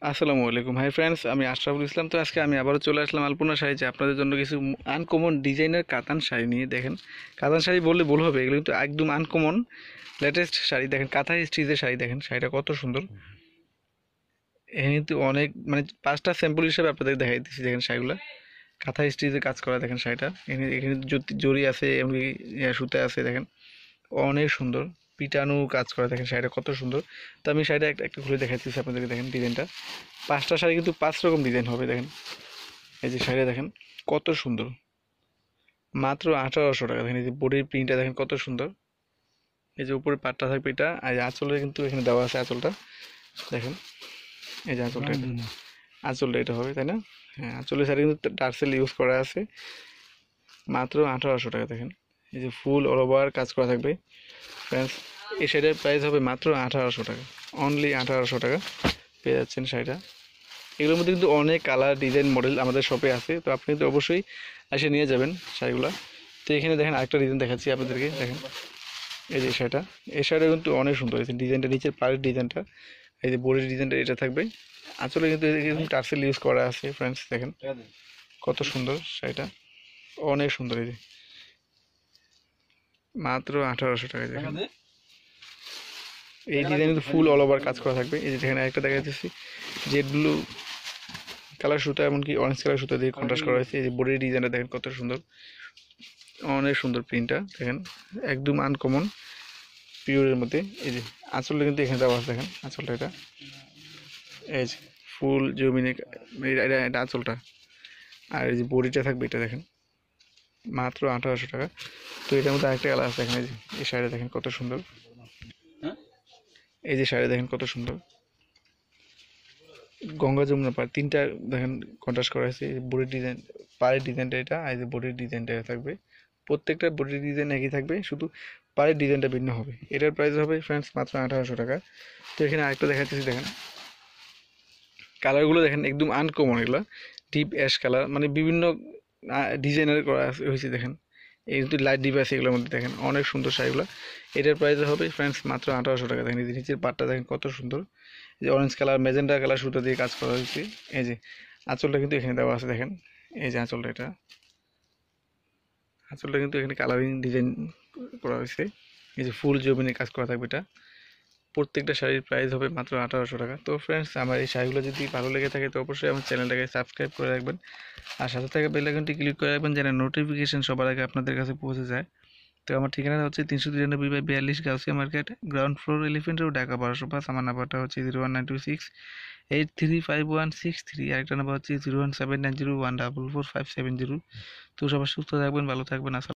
আসসালামু আলাইকুম। Hi friends আমি আশরাফুল ইসলাম। তো আজকে আমি আবারও চলে আসলাম আলপনা শাড়িতে আপনাদের জন্য কিছু আনকমন ডিজাইনের কাতান শাড়ি নিয়ে দেখেন। কাতান শাড়ি বললে ভুল হবে, এগুলো কিন্তু একদম আনকমন লেটেস্ট শাড়ি। দেখেন, কাঁথা স্টিচের শাড়ি দেখেন, শাড়িটা কত সুন্দর। এখানে কিন্তু অনেক মানে পাঁচটা স্যাম্পল হিসেবে আপনাদের দেখাই দিচ্ছি, দেখেন শাড়িগুলো। কাঁথা স্টিচে কাজ করা দেখেন শাড়িটা। এখানে এখানে জ- জরি আছে এমনি সুতা আছে, দেখেন। অনেক সুন্দর। পিটানো কাজ করা দেখেন শাড়িটা কত সুন্দর। তো আমি শাড়িটা একটা একটা খুলে দেখাচ্ছি আপনাদেরকে দেখেন ডিজাইনটা। পাঁচটা শাড়ি কিন্তু পাঁচ রকম ডিজাইন হবে দেখেন। এই যে শাড়িটা দেখেন কত সুন্দর। মাত্র আঠারোশো টাকা দেখেন এই যে বডির প্রিন্টটা দেখেন কত সুন্দর। এই যে উপরে পাটটা থাকবে এটা আর এই আঁচলে কিন্তু এখানে দেওয়া আছে আঁচলটা। দেখেন এই যে আঁচলটা আঁচলটা এটা হবে তাই না? হ্যাঁ আঁচলের শাড়ি কিন্তু টার্সেল ইউজ করা আছে। মাত্র আঠারোশো টাকা দেখেন। এই যে ফুল অল ওভার কাজ করা থাকবে। ফ্রেন্ডস এই শাড়িটার প্রাইস হবে মাত্র আঠারোশো টাকা। অনলি আঠারোশো টাকা। পেয়ে যাচ্ছেন শাড়িটা। এগুলোর মধ্যে কিন্তু অনেক কালার ডিজাইন মডেল আমাদের শপে আছে। তো আপনি কিন্তু অবশ্যই এসে নিয়ে যাবেন শাড়িগুলো। তো এখানে দেখেন আরেকটা ডিজাইন দেখাচ্ছি আপনাদেরকে। দেখেন, এই যে শাড়িটা। এই শাড়িটা কিন্তু অনেক সুন্দর। হয়েছে ডিজাইনটা নিচের পাড়ের ডিজাইনটা এই যে বডির ডিজাইনটা এটা থাকবে। আসলে কিন্তু টার্সেল ইউজ করা আছে ফ্রেন্ডস দেখেন। কত সুন্দর শাড়িটা। অনেক সুন্দর এই যে। মাত্র আঠারোশো টাকা দেখেন। এই ডিজাইনে কিন্তু ফুল অল ওভার কাজ করা থাকবে। এই যে এখানে একটা দেখা যাচ্ছে জেড ব্লু কালার সুতা এমনকি অরেঞ্জ কালার সুতা দিয়ে কন্ট্রাস্ট করা হয়েছে। এই যে বডির ডিজাইনটা দেখেন কত সুন্দর। অনেক সুন্দর প্রিন্টটা দেখেন। একদম আনকমন পিওরের মধ্যে। এই যে আঁচলটা কিন্তু এখানে দেওয়া আছে দেখেন আঁচলটা এটা। এই যে ফুল জমিনে এটা আঁচলটা। আর এই যে বডিটা থাকবে এটা দেখেন। মাত্র আঠারোশো টাকা। তো এটার মধ্যে আরেকটা কালার আছে এখানে এই যে এই শাড়িটা দেখেন কত সুন্দর। এই যে শাড়ি দেখেন কত সুন্দর। গঙ্গা যমুনা পাড় তিনটা দেখেন কন্ট্রাস্ট করা হয়েছে বডির ডিজাইন পাড়ের ডিজাইনটা এটা আর এই যে বডির ডিজাইনটা থাকবে। প্রত্যেকটা বডির ডিজাইন একই থাকবে শুধু পাড়ের ডিজাইনটা ভিন্ন হবে। এটার প্রাইস হবে ফ্রেন্ডস মাত্র আঠারোশো টাকা। তো এখানে আরেকটা দেখাচ্ছি দেখেন। কালারগুলো দেখেন একদম আনকমন এগুলো। ডিপ অ্যাশ কালার মানে বিভিন্ন ডিজাইনের করা হয়েছে দেখেন। এই কিন্তু লাইট আছে এগুলোর মধ্যে দেখেন, অনেক সুন্দর শাড়িগুলো। এটার প্রাইস হবে ফ্রেন্ডস মাত্র আঠারোশো টাকা। দেখেন, এই নিচের পাটটা দেখেন, কত সুন্দর। এই যে অরেঞ্জ কালার মেজেন্টা কালার সুতো দিয়ে কাজ করা হয়েছে। এই যে আঁচলটা কিন্তু এখানে দেওয়া আছে, দেখেন। এই যে আঁচলটা এটা। আঁচলটা কিন্তু এখানে কালারিং ডিজাইন করা হয়েছে। এই যে ফুল জমিনে কাজ করা থাকবে এটা। প্রত্যেকটা শাড়ির প্রাইস হবে মাত্র আঠারোশো টাকা। তো ফ্রেন্ডস আমার এই শাড়িগুলো যদি ভালো লেগে থাকে, তো অবশ্যই আমার চ্যানেলটাকে সাবস্ক্রাইব করে রাখবেন। আর সাথে থাকা বেল আইকনটি ক্লিক করে রাখবেন, যেন নোটিফিকেশন সবার আগে আপনাদের কাছে পৌঁছে যায়। তো আমার ঠিকানা হচ্ছে তিনশো তিরানব্বই বাই বিয়াল্লিশ Gausia market ground floor Elephant road Dhaka বারোশো পাঁচ। আমার নাম্বারটা হচ্ছে zero one nine two six eight three five one six three আরেকটা নাম্বার হচ্ছে zero one seven nine zero one double four five seven zero তো সবাই সুস্থ থাকবেন, ভালো থাকবেন, আসসালাম